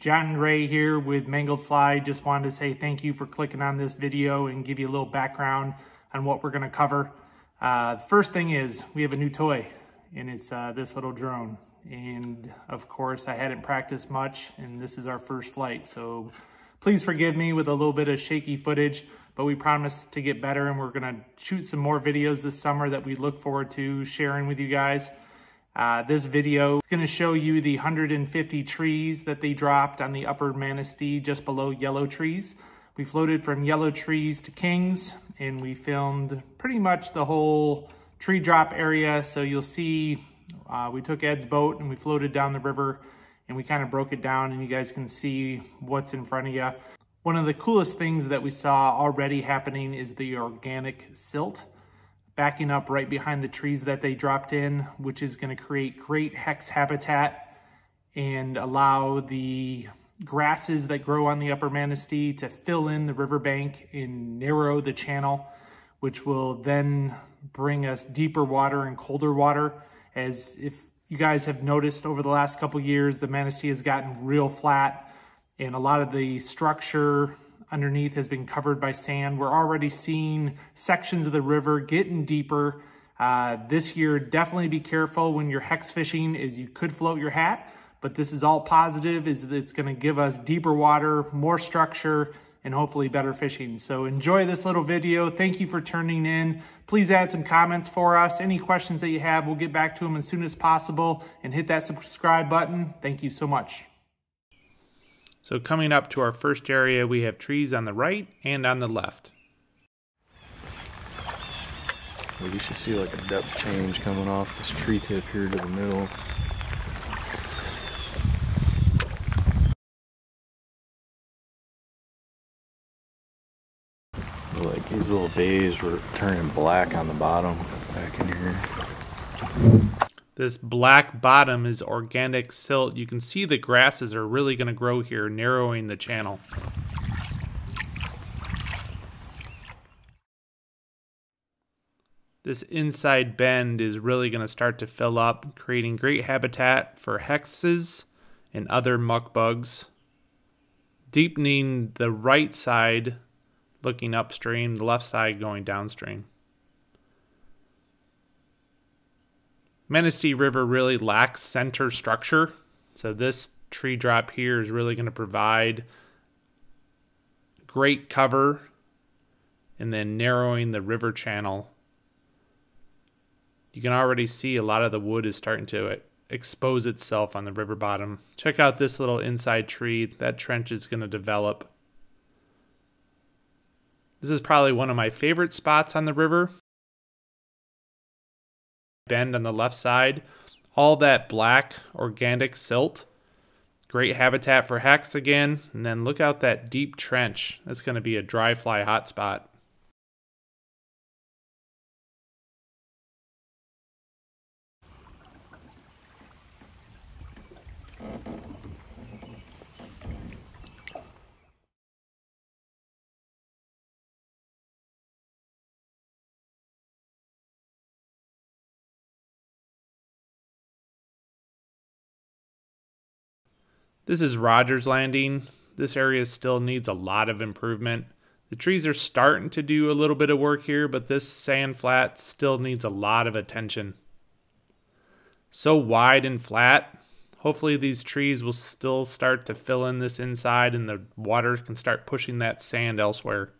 John Ray here with Mangled Fly. Just wanted to say thank you for clicking on this video and give you a little background on what we're gonna cover. Uh, first thing is we have a new toy and it's uh, this little drone. And of course I hadn't practiced much and this is our first flight. So please forgive me with a little bit of shaky footage, but we promise to get better and we're gonna shoot some more videos this summer that we look forward to sharing with you guys. Uh, this video is going to show you the 150 trees that they dropped on the upper Manistee just below Yellow Trees. We floated from Yellow Trees to Kings and we filmed pretty much the whole tree drop area. So you'll see uh, we took Ed's boat and we floated down the river and we kind of broke it down and you guys can see what's in front of you. One of the coolest things that we saw already happening is the organic silt backing up right behind the trees that they dropped in, which is gonna create great hex habitat and allow the grasses that grow on the upper Manistee to fill in the riverbank and narrow the channel, which will then bring us deeper water and colder water. As if you guys have noticed over the last couple years, the Manistee has gotten real flat and a lot of the structure underneath has been covered by sand. We're already seeing sections of the river getting deeper. Uh, this year, definitely be careful when you're hex fishing as you could float your hat, but this is all positive is it's gonna give us deeper water, more structure, and hopefully better fishing. So enjoy this little video. Thank you for turning in. Please add some comments for us. Any questions that you have, we'll get back to them as soon as possible and hit that subscribe button. Thank you so much. So coming up to our first area, we have trees on the right and on the left. Well, you should see like a depth change coming off this tree tip here to the middle. Like these little bays were turning black on the bottom back in here. This black bottom is organic silt. You can see the grasses are really going to grow here, narrowing the channel. This inside bend is really going to start to fill up, creating great habitat for hexes and other muck bugs. Deepening the right side, looking upstream, the left side going downstream. Manistee River really lacks center structure. So this tree drop here is really going to provide great cover and then narrowing the river channel. You can already see a lot of the wood is starting to uh, expose itself on the river bottom. Check out this little inside tree. That trench is going to develop. This is probably one of my favorite spots on the river bend on the left side, all that black organic silt. Great habitat for hex again. And then look out that deep trench. That's going to be a dry fly hotspot. This is Rogers Landing. This area still needs a lot of improvement. The trees are starting to do a little bit of work here, but this sand flat still needs a lot of attention. So wide and flat. Hopefully these trees will still start to fill in this inside and the water can start pushing that sand elsewhere.